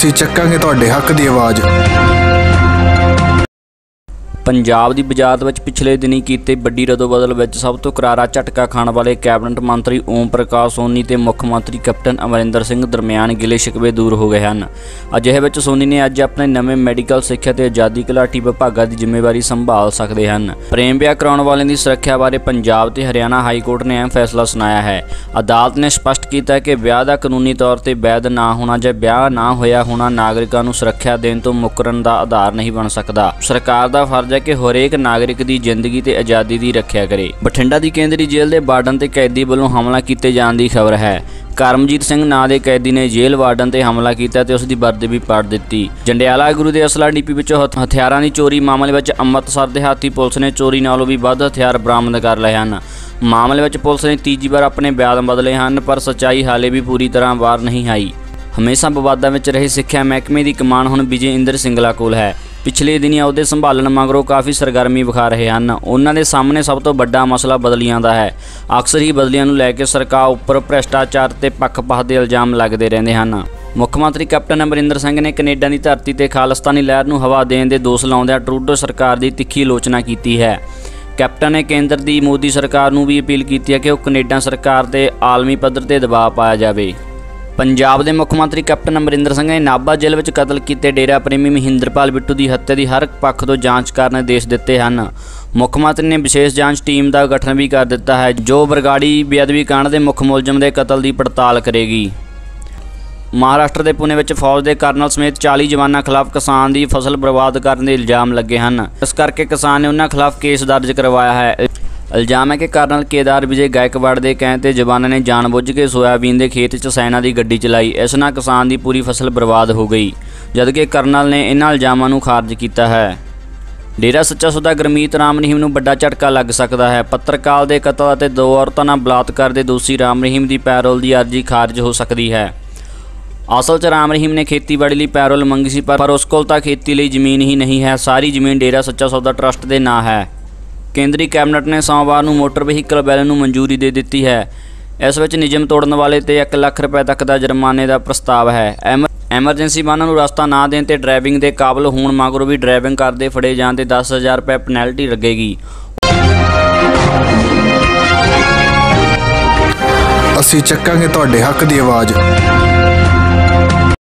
ਅਸੀਂ ਚੱਕਾਂਗੇ ਤੁਹਾਡੇ ਹੱਕ ਦੀ ਆਵਾਜ਼। ਪੰਜਾਬ ਦੀ ਵਜ਼ਾਰਤ ਵਿੱਚ ਪਿਛਲੇ ਦਿਨੀ ਕੀਤੇ ਵੱਡੀ ਰਦੋਬਦਲ ਵਿੱਚ ਸਭ ਤੋਂ ਕਰਾਰਾ ਝਟਕਾ ਖਾਣ ਵਾਲੇ ਕੈਬਨਿਟ ਮੰਤਰੀ ਓਮ ਪ੍ਰਕਾਸ਼ ਸੋਨੀ ਤੇ ਮੁੱਖ ਮੰਤਰੀ ਕੈਪਟਨ ਅਮਰਿੰਦਰ ਸਿੰਘ ਦਰਮਿਆਨ ਗਿਲੇ ਸ਼ਿਕਵੇ ਦੂਰ ਹੋ ਗਏ ਹਨ। ਅਜਿਹੇ ਵਿੱਚ ਸੋਨੀ ਨੇ ਅੱਜ ਆਪਣੇ ਨਵੇਂ ਮੈਡੀਕਲ ਸਿੱਖਿਆ ਤੇ ਆਜ਼ਾਦੀ ਘੁਲਾਟੀ ਵਿਭਾਗਾਂ ਦੀ ਜ਼ਿੰਮੇਵਾਰੀ ਸੰਭਾਲ ਸਕਦੇ ਹਨ। ਪ੍ਰੇਮ ਵਿਆਹ ਕਰਾਉਣ ਵਾਲਿਆਂ ਦੀ ਸੁਰੱਖਿਆ ਬਾਰੇ ਪੰਜਾਬ ਤੇ ਹਰਿਆਣਾ ਹਾਈ ਕੋਰਟ ਨੇ ਅਹਿਮ ਫੈਸਲਾ ਸੁਣਾਇਆ ਹੈ। ਅਦਾਲਤ ਨੇ ਸਪਸ਼ਟ ਕੀਤਾ ਹੈ ਕਿ ਵਿਆਹ ਦਾ ਕਾਨੂੰਨੀ ਤੌਰ ਤੇ ਵੈਧ ਨਾ ਹੋਣਾ ਜਾਂ ਵਿਆਹ ਨਾ ਹੋਇਆ ਹੋਣਾ ਨਾਗਰਿਕਾਂ ਨੂੰ ਸੁਰੱਖਿਆ ਦੇਣ ਤੋਂ ਮੁਕਰਨ ਦਾ ਆਧਾਰ ਨਹੀਂ ਬਣ ਸਕਦਾ। ਸਰਕਾਰ ਦਾ ਫਰਜ਼ ਹੈ ਕਿ ਹਰੇਕ ਨਾਗਰਿਕ ਦੀ ਜ਼ਿੰਦਗੀ ਤੇ ਆਜ਼ਾਦੀ ਦੀ ਰੱਖਿਆ ਕਰੇ। ਬਠਿੰਡਾ ਦੀ ਕੇਂਦਰੀ ਜੇਲ੍ਹ ਦੇ ਵਾਰਡਨ ਤੇ ਕੈਦੀ ਵੱਲੋਂ ਹਮਲਾ ਕੀਤੇ ਜਾਣ ਦੀ ਖਬਰ ਹੈ। ਕਰਮਜੀਤ ਸਿੰਘ ਨਾਂ ਦੇ ਕੈਦੀ ਨੇ ਜੇਲ੍ਹ ਵਾਰਡਨ ਤੇ ਹਮਲਾ ਕੀਤਾ ਤੇ ਉਸ ਦੀ ਵਰਦੀ ਵੀ ਪਾੜ ਦਿੱਤੀ। ਜੰਡਿਆਲਾ ਗੁਰੂ ਦੇ ਅਸਲਾ ਡੀਪੀ ਵਿੱਚੋਂ ਹਥਿਆਰਾਂ ਦੀ ਚੋਰੀ ਮਾਮਲੇ ਵਿੱਚ ਅੰਮ੍ਰਿਤਸਰ ਦੇ ਹਾਥੀ ਪੁਲਿਸ ਨੇ ਚੋਰੀ ਨਾਲੋਂ ਵੀ ਵੱਧ ਹਥਿਆਰ ਬਰਾਮਦ ਕਰ ਲਏ ਹਨ। ਮਾਮਲੇ ਵਿੱਚ ਪੁਲਿਸ ਨੇ ਤੀਜੀ ਵਾਰ ਆਪਣੇ ਬਿਆਨ ਬਦਲੇ ਹਨ, ਪਰ ਸੱਚਾਈ ਹਾਲੇ ਵੀ ਪੂਰੀ ਤਰ੍ਹਾਂ ਬਾਹਰ ਨਹੀਂ ਆਈ। ਹਮੇਸ਼ਾ ਵਿਵਾਦਾਂ ਵਿੱਚ ਰਹੇ ਸਿੱਖਿਆ ਮਹਿਕਮੇ ਦੀ ਕਮਾਨ ਹੁਣ ਵਿਜੇ ਇੰਦਰ ਸਿੰਗਲਾ ਕੋਲ ਹੈ। ਪਿਛਲੇ ਦਿਨੀ ਅਹੁਦੇ ਸੰਭਾਲਣ ਮਗਰੋਂ ਕਾਫੀ ਸਰਗਰਮੀ ਵਿਖਾ ਰਹੇ ਹਨ। ਉਹਨਾਂ ਦੇ ਸਾਹਮਣੇ ਸਭ ਤੋਂ ਵੱਡਾ ਮਸਲਾ ਬਦਲੀਆਂ ਦਾ ਹੈ। ਅਕਸਰ ਹੀ ਬਦਲੀਆਂ ਨੂੰ ਲੈ ਕੇ ਸਰਕਾਰ ਉੱਪਰ ਭ੍ਰਿਸ਼ਟਾਚਾਰ ਤੇ ਪੱਖਪਾਤ ਦੇ ਇਲਜ਼ਾਮ ਲੱਗਦੇ ਰਹਿੰਦੇ ਹਨ। ਮੁੱਖ ਮੰਤਰੀ ਕੈਪਟਨ ਅਮਰਿੰਦਰ ਸਿੰਘ ਨੇ ਕੈਨੇਡਾ ਦੀ ਧਰਤੀ ਤੇ ਖਾਲਿਸਤਾਨੀ ਲਹਿਰ ਨੂੰ ਹਵਾ ਦੇਣ ਦੇ ਦੋਸ਼ ਲਾਉਂਦਿਆਂ ਟਰੂਡੋ ਸਰਕਾਰ ਦੀ ਤਿੱਖੀ ਆਲੋਚਨਾ ਕੀਤੀ ਹੈ। ਕੈਪਟਨ ਨੇ ਕੇਂਦਰ ਦੀ ਮੋਦੀ ਸਰਕਾਰ ਨੂੰ ਵੀ ਅਪੀਲ ਕੀਤੀ ਹੈ ਕਿ ਉਹ ਕੈਨੇਡਾ ਸਰਕਾਰ ਤੇ ਆਲਮੀ ਪੱਧਰ ਤੇ ਦਬਾਅ ਪਾਇਆ ਜਾਵੇ। ਪੰਜਾਬ ਦੇ ਮੁੱਖ ਮੰਤਰੀ ਕੈਪਟਨ ਅਮਰਿੰਦਰ ਸਿੰਘ ਨੇ ਨਾਭਾ ਜੇਲ੍ਹ ਵਿੱਚ ਕਤਲ ਕੀਤੇ ਡੇਰਾ ਪ੍ਰੇਮੀ ਮਹਿੰਦਰਪਾਲ ਬਿੱਟੂ ਦੀ ਹੱਤਿਆ ਦੀ ਹਰ ਪੱਖ ਤੋਂ ਜਾਂਚ ਕਰਨ ਦੇ ਆਦੇਸ਼ ਦਿੱਤੇ ਹਨ। ਮੁੱਖ ਮੰਤਰੀ ਨੇ ਵਿਸ਼ੇਸ਼ ਜਾਂਚ ਟੀਮ ਦਾ ਗਠਨ ਵੀ ਕਰ ਦਿੱਤਾ ਹੈ, ਜੋ ਬਰਗਾੜੀ ਬੇਅਦਬੀ ਕਾਂਡ ਦੇ ਮੁੱਖ ਮੁਲਜ਼ਮ ਦੇ ਕਤਲ ਦੀ ਪੜਤਾਲ ਕਰੇਗੀ। ਮਹਾਰਾਸ਼ਟਰ ਦੇ ਪੁਣੇ ਵਿੱਚ ਫੌਜ ਦੇ ਕਰਨਲ ਸਮੇਤ 40 ਜਵਾਨਾਂ ਖਿਲਾਫ ਕਿਸਾਨ ਦੀ ਫਸਲ ਬਰਬਾਦ ਕਰਨ ਦੇ ਇਲਜ਼ਾਮ ਲੱਗੇ ਹਨ। ਇਸ ਕਰਕੇ ਕਿਸਾਨ ਨੇ ਉਹਨਾਂ ਖਿਲਾਫ ਕੇਸ ਦਰਜ ਕਰਵਾਇਆ ਹੈ। ਇਲਜ਼ਾਮ ਹੈ ਕਿ ਕਰਨਲ ਕੇਦਾਰ ਵਿਜੇ ਗਾਇਕਵਾੜ ਦੇ ਕਹਿਣ ਤੇ ਜਵਾਨਾਂ ਨੇ ਜਾਣਬੁੱਝ ਕੇ ਸੋਇਆਬੀਨ ਦੇ ਖੇਤ 'ਚ ਸੈਨਾ ਦੀ ਗੱਡੀ ਚਲਾਈ। ਇਸ ਨਾਲ ਕਿਸਾਨ ਦੀ ਪੂਰੀ ਫਸਲ ਬਰਬਾਦ ਹੋ ਗਈ। ਜਦਕਿ ਕਰਨਲ ਨੇ ਇਹਨਾਂ ਇਲਜ਼ਾਮਾਂ ਨੂੰ ਖਾਰਜ ਕੀਤਾ ਹੈ। ਡੇਰਾ ਸੱਚਾ ਸੌਦਾ ਗੁਰਮੀਤ ਰਾਮ ਰਹੀਮ ਨੂੰ ਵੱਡਾ ਝਟਕਾ ਲੱਗ ਸਕਦਾ ਹੈ। ਪੱਤਰਕਾਰ ਦੇ ਕਤਲ ਅਤੇ ਦੋ ਔਰਤਾਂ ਨਾਲ ਬਲਾਤਕਾਰ ਦੇ ਦੋਸ਼ੀ ਰਾਮ ਰਹੀਮ ਦੀ ਪੈਰੋਲ ਦੀ ਅਰਜ਼ੀ ਖਾਰਜ ਹੋ ਸਕਦੀ ਹੈ। ਅਸਲ 'ਚ ਰਾਮ ਰਹੀਮ ਨੇ ਖੇਤੀਬਾੜੀ ਲਈ ਪੈਰੋਲ ਮੰਗੀ ਸੀ ਪਰ ਪਰ ਉਸ ਕੋਲ ਤਾਂ ਖੇਤੀ ਲਈ ਜ਼ਮੀਨ ਹੀ ਨਹੀਂ ਹੈ। ਸਾਰੀ ਜ਼ਮੀਨ ਡੇਰਾ ਸੱਚਾ ਸੌਦਾ ਟਰਸਟ ਦੇ ਨਾਂ ਹੈ। ਕੇਂਦਰੀ ਕੈਬਨਿਟ ਨੇ ਸੋਮਵਾਰ ਨੂੰ ਮੋਟਰ ਵਹੀਕਲ ਬਿੱਲ ਨੂੰ ਮਨਜ਼ੂਰੀ ਦੇ ਦਿੱਤੀ ਹੈ। ਇਸ ਵਿੱਚ ਨਿਯਮ ਤੋੜਨ ਵਾਲੇ ਤੇ 1 ਲੱਖ ਰੁਪਏ ਤੱਕ ਦਾ ਜੁਰਮਾਨੇ ਦਾ ਪ੍ਰਸਤਾਵ ਹੈ। ਐਮ- ਐਮਰਜੈਂਸੀ ਵਾਹਨਾਂ ਨੂੰ ਰਸਤਾ ਨਾ ਦੇਣ ਤੇ ਡਰਾਈਵਿੰਗ ਦੇ ਕਾਬਲ ਹੋਣ ਮਗਰੋਂ ਵੀ ਡਰਾਈਵਿੰਗ ਕਰਦੇ ਫੜੇ ਜਾਣ ਤੇ 10000 ਰੁਪਏ ਪੈਨਲਟੀ ਲੱਗੇਗੀ। ਅਸੀਂ ਚੱਕਾਂਗੇ ਤੁਹਾਡੇ ਹੱਕ ਦੀ ਆਵਾਜ਼।